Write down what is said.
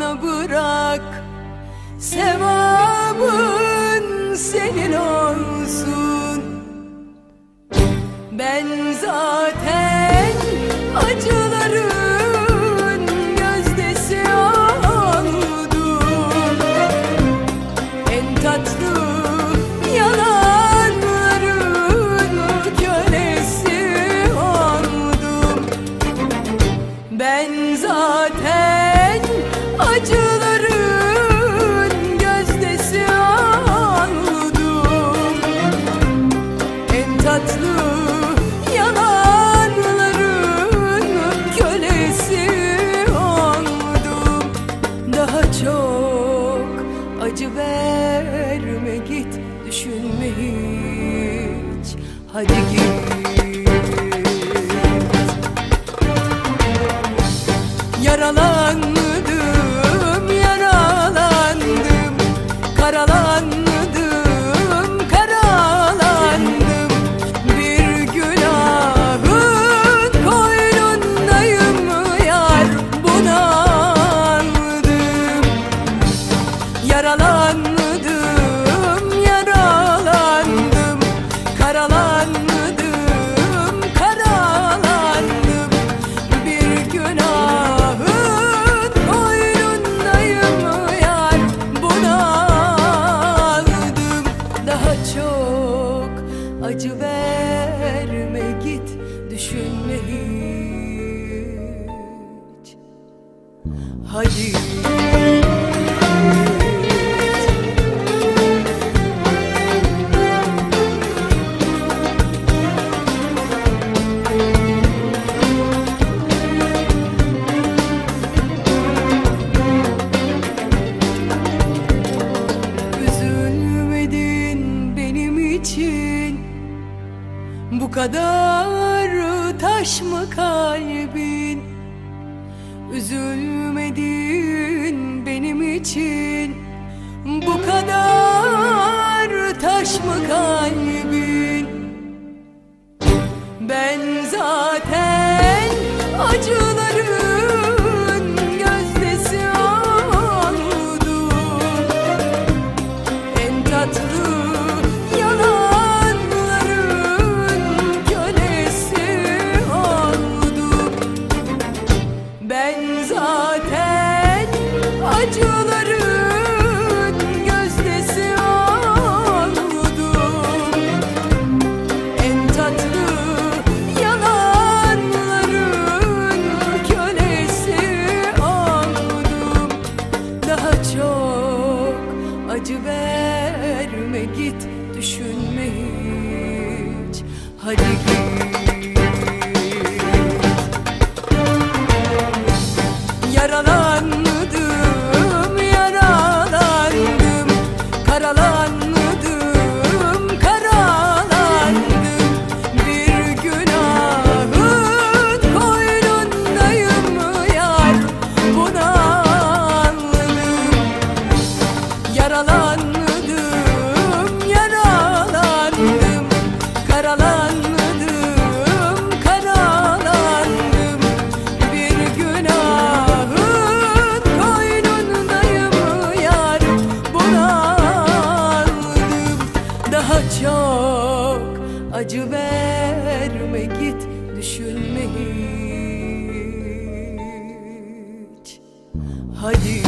bana bırak. Sevabın senin olsun. Ben zaten acıların gözdesi oldum. En tatlı yalanların kölesi oldum. Ben zaten acıların gözdesi oldum En tatlı yalanların kölesi oldum Daha çok acı verme git düşünme hiç. Hadi git Üzülmedin benim için. Bu kadar taş mı kalbin Ben zaten acıların gözdesi oldum. En tatlı yalanların kölesi oldum. Ben zaten acıların verme git düşünme hiç. Hadi git. Yaralandım, düşünme hiç Hadi